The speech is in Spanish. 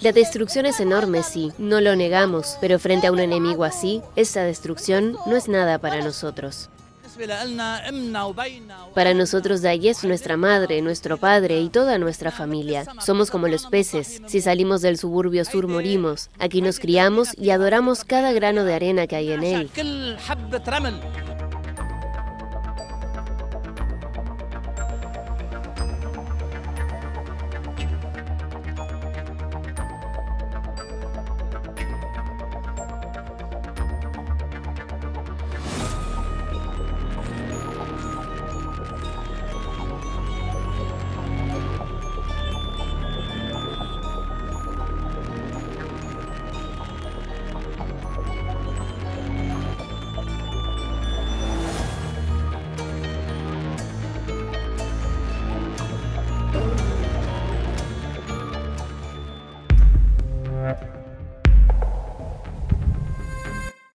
La destrucción es enorme, sí, no lo negamos, pero frente a un enemigo así, esa destrucción no es nada para nosotros. Para nosotros Dai es nuestra madre, nuestro padre y toda nuestra familia. Somos como los peces. Si salimos del suburbio sur morimos. Aquí nos criamos y adoramos cada grano de arena que hay en él.